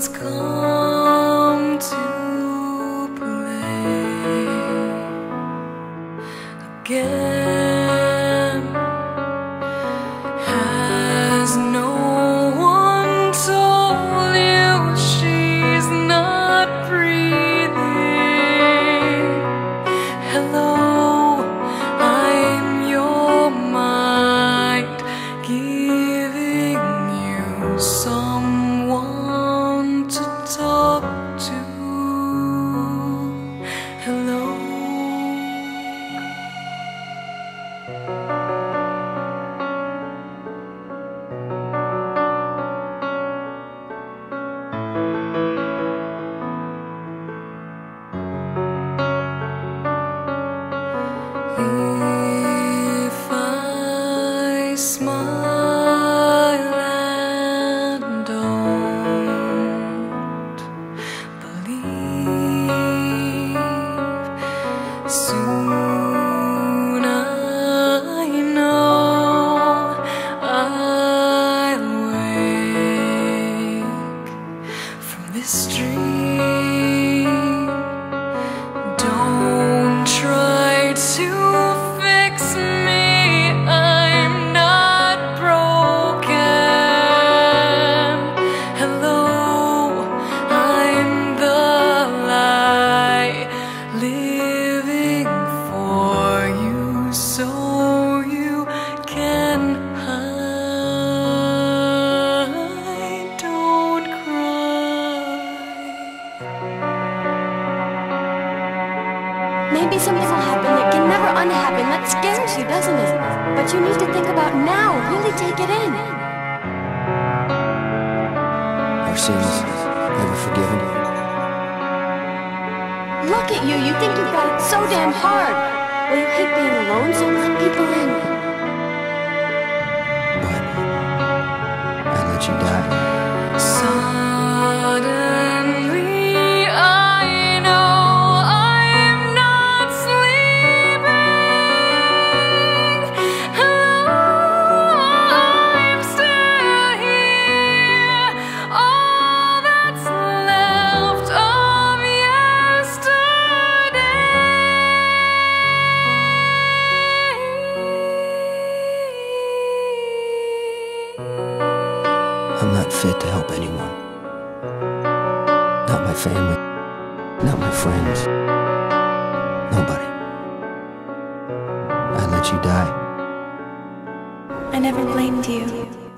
clouds come to play again. Has no one told you she's not breathing? Hello, I'm your mind, giving you I Maybe something will happen that can never unhappen. That scares you, doesn't it? But you need to think about now. Really take it in. Our sins ever forgiven? Look at you. You think you've got it so damn hard. Well, you hate being alone, so let people in. But I let you die. I'm not fit to help anyone. Not my family. Not my friends. Nobody. I let you die. I never blamed you.